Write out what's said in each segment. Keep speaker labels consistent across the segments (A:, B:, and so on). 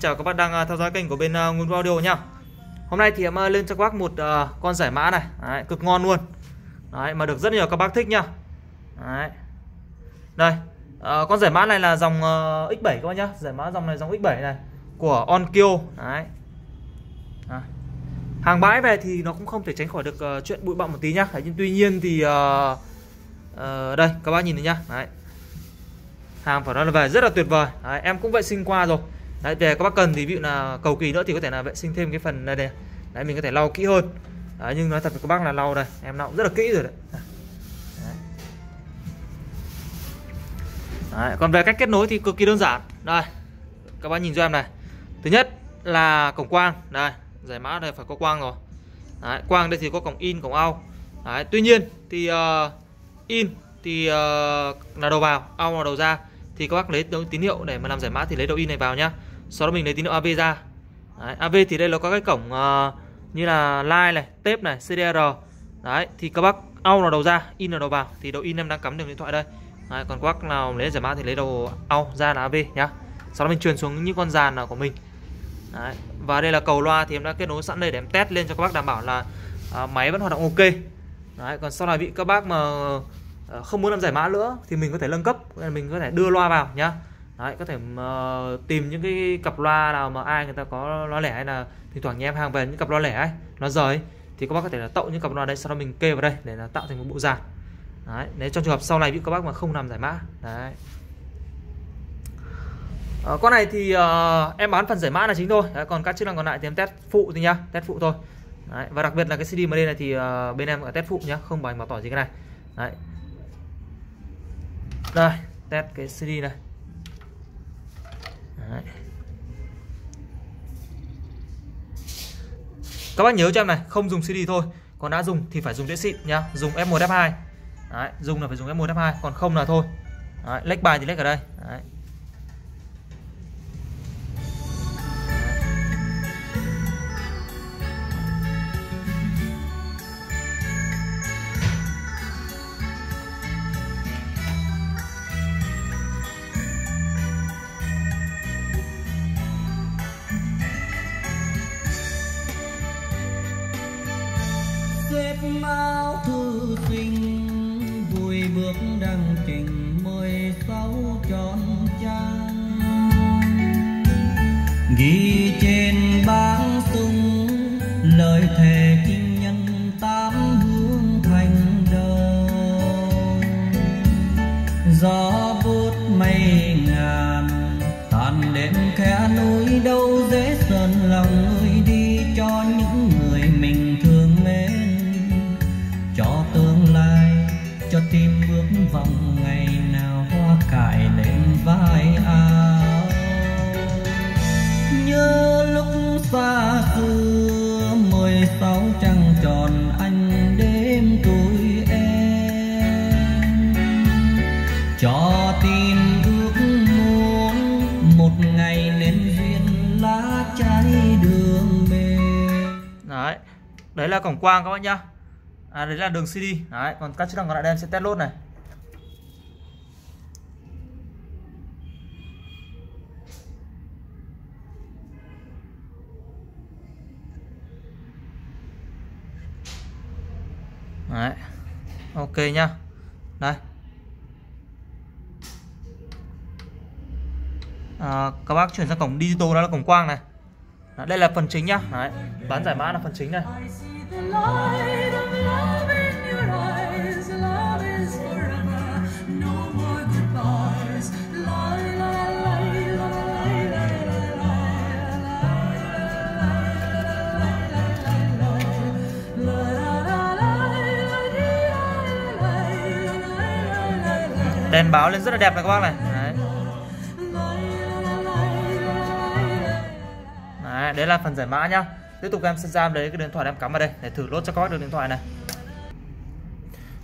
A: Chào các bạn đang à, theo dõi kênh của bên uh, Nguyên Audio nhá. Hôm nay thì em à, lên cho các bác một uh, con giải mã này, Đấy, cực ngon luôn. Đấy, mà được rất nhiều các bác thích nhá. Đấy. Đây, uh, con giải mã này là dòng ờ, X7 các bác nhá. Giải mã dòng này dòng X7 này của Onkyo. Đấy. Đấy. Hàng bãi về thì nó cũng không thể tránh khỏi được ờ, chuyện bụi bặm một tí nhá. Đấy, nhưng tuy nhiên thì đây các bác nhìn thấy nhá. Đấy. Hàng phải nói là về rất là tuyệt vời. Đấy, em cũng vệ sinh qua rồi. Đấy, về các bác cần thì ví dụ là cầu kỳ nữa thì có thể là vệ sinh thêm cái phần này này. Đấy mình có thể lau kỹ hơn. Đấy, nhưng nói thật với các bác là lau đây, em lau cũng rất là kỹ rồi đấy. đấy. Đấy, còn về cách kết nối thì cực kỳ đơn giản. Đây. Các bác nhìn cho em này. Thứ nhất là cổng quang, đây, giải mã đây phải có quang rồi. Đấy, quang đây thì có cổng in, cổng out. Đấy, tuy nhiên thì uh, in thì uh, là đầu vào, out là đầu ra thì các bác lấy tín hiệu để mà làm giải mã thì lấy đầu in này vào nhá sau đó mình lấy tín hiệu AV ra. Đấy, AV thì đây là có cái cổng uh, như là line này tape này CDR đấy thì các bác out là đầu ra in là đầu vào thì đầu in em đang cắm đường điện thoại đây. Đấy, còn các bác nào lấy giải mã thì lấy đầu out ra là AV nhá. Sau đó mình truyền xuống những con dàn của mình. Đấy. và đây là cầu loa thì em đã kết nối sẵn đây để em test lên cho các bác đảm bảo là uh, máy vẫn hoạt động ok. Đấy, còn sau này bị các bác mà ờ, không muốn làm giải mã nữa thì mình có thể nâng cấp mình có thể đưa loa vào nhá. Đấy, có thể uh, tìm những cái cặp loa nào mà ai người ta có loa lẻ hay là thỉnh thoảng nhà em hàng về những cặp loa lẻ ấy nó rời thì các bác có thể là tậu những cặp loa đấy sau đó mình kê vào đây để là tạo thành một bộ dàn. Đấy nếu trong trường hợp sau này bị các bác mà không làm giải mã. Đấy. Uh, con này thì uh, em bán phần giải mã là chính thôi. Đấy, còn các chức năng còn lại thì em test phụ thôi nhá test phụ thôi. Đấy, và đặc biệt là cái CD mà đây này thì uh, bên em ở test phụ nhá không bằng bảo tỏ gì cái này. Đấy. Đây test cái CD này. Đấy. các bác nhớ cho em này không dùng CD thôi. Còn đã dùng thì phải dùng đĩa xịn nhá. Dùng F1 F2 Đấy, dùng là phải dùng F1 F2 còn không là thôi. Đấy, lách bài thì lách ở đây. Đấy.
B: Xếp áo thư sinh vui bước đăng trình mười sáu tròn trang ghi trên bảng sung, lời thề kinh nhân tám hướng thành đời. Gió vút mây ngàn, tàn đêm khe núi xưa mười sáu trăng tròn, anh đêm tuổi em. Cho tim ước muốn một ngày nên duyên lá trái đường bên
A: đấy đấy là cổng quang các bạn nhá. À đấy là đường CD đấy, còn các chức năng còn lại đây em sẽ test lốt này. Đấy. Ok nhá. Đây. À, các bác chuyển sang cổng digital đó là cổng quang này. Đó, đây là phần chính nhá. Đấy, bán giải mã là phần chính này. Đèn báo lên rất là đẹp này các bác này. Đấy. đấy đấy là phần giải mã nhá. Tiếp tục em sẽ ra lấy cái điện thoại em cắm vào đây để thử lốt cho các bác được điện thoại này.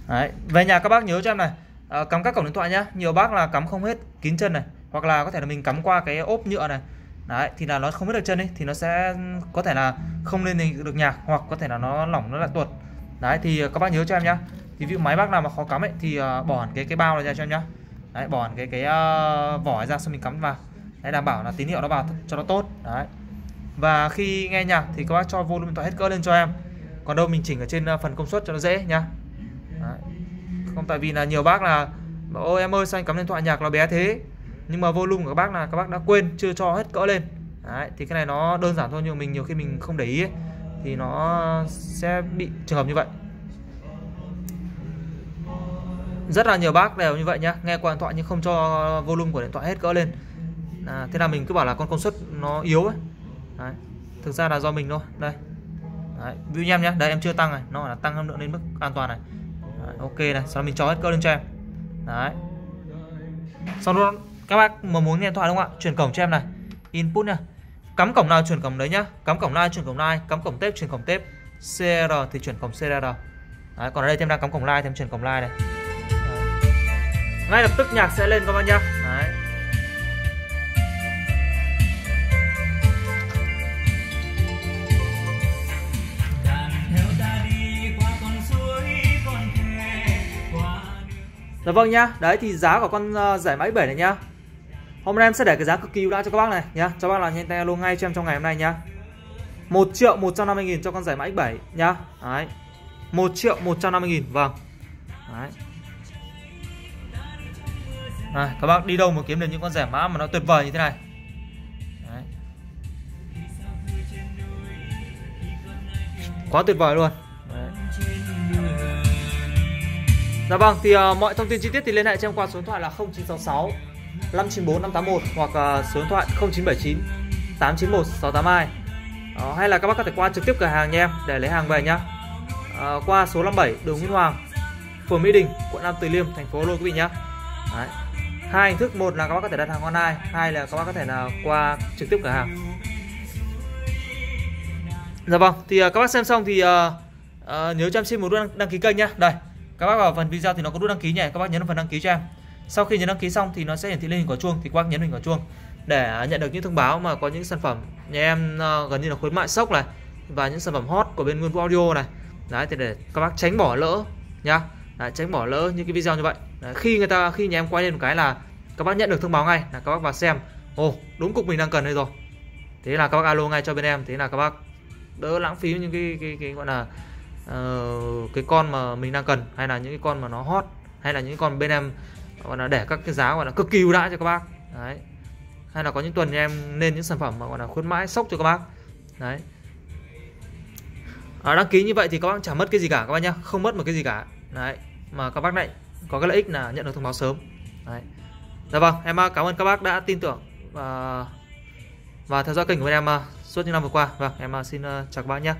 A: Đấy về nhà các bác nhớ cho em này. À, cắm các cổng điện thoại nhá. Nhiều bác là cắm không hết kín chân này hoặc là có thể là mình cắm qua cái ốp nhựa này. Đấy thì là nó không hết được chân ấy thì nó sẽ có thể là không lên được nhạc hoặc có thể là nó lỏng nó lại tuột. Đấy thì các bác nhớ cho em nhá thì ví dụ máy bác nào mà khó cắm ấy thì uh, bỏ hẳn cái cái bao này ra cho em nhá. Đấy bỏ hẳn cái cái uh, vỏ ra xong mình cắm vào. Đấy, đảm bảo là tín hiệu nó vào cho nó tốt. Đấy. Và khi nghe nhạc thì các bác cho volume điện thoại hết cỡ lên cho em. Còn đâu mình chỉnh ở trên ờ, phần công suất cho nó dễ nhá. Đấy. không tại vì là nhiều bác là ô ôi em ơi sao anh cắm điện thoại nhạc nó bé thế? Nhưng mà volume của các bác là các bác đã quên chưa cho hết cỡ lên. Đấy, thì cái này nó đơn giản thôi nhưng mà mình nhiều khi mình không để ý ấy, thì nó sẽ bị trường hợp như vậy rất là nhiều bác đều như vậy nhá. Nghe qua điện thoại nhưng không cho volume của điện thoại hết cỡ lên. À, thế là mình cứ bảo là con công suất nó yếu ấy. Đấy. thực ra là do mình thôi. Đây. Đấy. view em nhé đây em chưa tăng này. Nó là tăng hơn nữa lên mức an toàn này. Đấy, ok này. Sau đó mình cho hết cỡ lên cho em. Đấy. Sau đó các bác mà muốn nghe điện thoại đúng không ạ? Chuyển cổng cho em này. Input nha cắm cổng nào chuyển cổng đấy nhá. Cắm cổng line chuyển cổng line cắm cổng tép chuyển cổng tép. CR thì chuyển cổng CR đấy, còn ở đây em đang cắm cổng line thì em chuyển cổng line này ngay lập tức nhạc sẽ lên các bạn nhá. Đấy.
B: Đàn
A: Dạ vâng nhá, đấy thì giá của con uh, giải máy 7 này nhá. Hôm nay em sẽ để cái giá cực kỳ ưu đãi cho các bác này nhá. Cho bác là nhanh tay luôn ngay cho em trong ngày hôm nay nhá. 1 triệu 150 nghìn cho con giải máy 7 nhá. Đấy. 1 triệu 150 nghìn, vâng. Đấy. Này, các bác đi đâu mà kiếm được những con rẻ mã mà nó tuyệt vời như thế này Đấy. Quá tuyệt vời luôn Đấy. Dạ vâng, thì uh, mọi thông tin chi tiết thì liên hệ cho em qua số điện thoại là 0966 594 581 hoặc uh, số điện thoại 0979 891 682 uh, hay là các bác có thể qua trực tiếp cửa hàng nha em để lấy hàng về nhá. Uh, qua số 57 đường Nguyễn Hoàng, phường Mỹ Đình, quận Nam Từ Liêm, thành phố Hà Nội quý vị nhá. Đấy. Hai hình thức, một là các bác có thể đặt hàng online, hai là các bác có thể là qua trực tiếp cửa hàng. Dạ vâng, thì uh, các bác xem xong thì uh, uh, nhớ cho em xin một nút đăng, đăng ký kênh nhá. Đây, các bác vào phần video thì nó có nút đăng ký nhỉ các bác nhấn vào phần đăng ký cho em sau khi nhấn đăng ký xong thì nó sẽ hiển thị lên hình quả chuông thì các bác nhấn hình quả chuông để nhận được những thông báo mà có những sản phẩm nhà em uh, gần như là khuyến mại sốc này và những sản phẩm hot của bên Nguyên Vũ Audio này đấy thì để các bác tránh bỏ lỡ nhá đấy, tránh bỏ lỡ những cái video như vậy. Đấy, khi người ta khi nhà em quay lên một cái là các bác nhận được thông báo ngay là các bác vào xem ồ đúng cục mình đang cần đây rồi. Thế là các bác alo ngay cho bên em thế là các bác đỡ lãng phí những cái cái, cái gọi là uh, cái con mà mình đang cần hay là những cái con mà nó hot hay là những con bên em gọi là để các cái giá gọi là cực kỳ ưu đãi cho các bác. Đấy. Hay là có những tuần em nên những sản phẩm mà gọi là khuyến mãi sốc cho các bác. Đấy. À, đăng ký như vậy thì các bác chẳng mất cái gì cả các bác nhá không mất một cái gì cả. Đấy mà các bác lại có cái lợi ích là nhận được thông báo sớm. Đấy. Dạ vâng em à, cảm ơn các bác đã tin tưởng và và theo dõi kênh của bên em à, suốt những năm vừa qua. Vâng em à, xin chào các bác nhé.